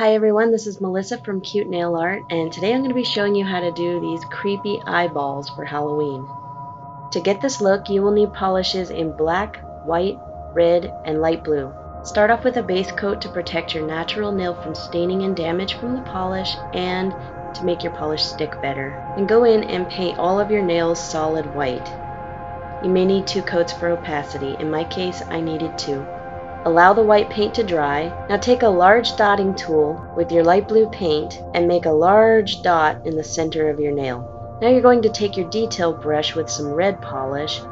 Hi everyone, this is Melissa from Cute Nail Art, and today I'm going to be showing you how to do these creepy eyeballs for Halloween. To get this look, you will need polishes in black, white, red, and light blue. Start off with a base coat to protect your natural nail from staining and damage from the polish and to make your polish stick better. And go in and paint all of your nails solid white. You may need two coats for opacity. In my case, I needed two. Allow the white paint to dry. Now take a large dotting tool with your light blue paint and make a large dot in the center of your nail. Now you're going to take your detail brush with some red polish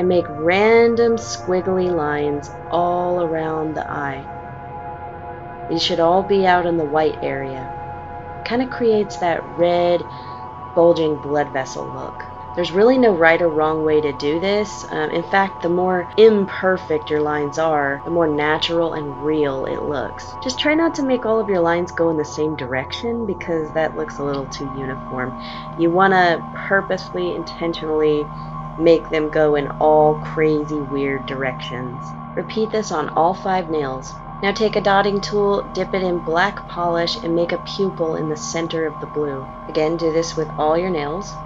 and make random squiggly lines all around the eye. These should all be out in the white area. Kind of creates that red bulging blood vessel look. There's really no right or wrong way to do this. Um, in fact, the more imperfect your lines are, the more natural and real it looks. Just try not to make all of your lines go in the same direction because that looks a little too uniform. You want to purposely, intentionally make them go in all crazy weird directions. Repeat this on all five nails. Now take a dotting tool, dip it in black polish, and make a pupil in the center of the blue. Again, do this with all your nails.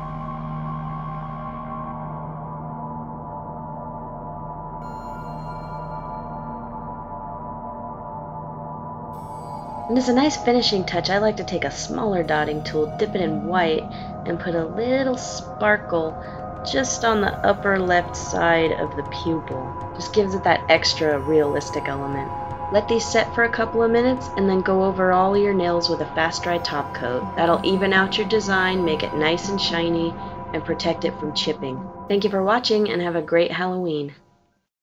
And as a nice finishing touch, I like to take a smaller dotting tool, dip it in white, and put a little sparkle just on the upper left side of the pupil. Just gives it that extra realistic element. Let these set for a couple of minutes and then go over all your nails with a fast dry top coat. That'll even out your design, make it nice and shiny, and protect it from chipping. Thank you for watching and have a great Halloween.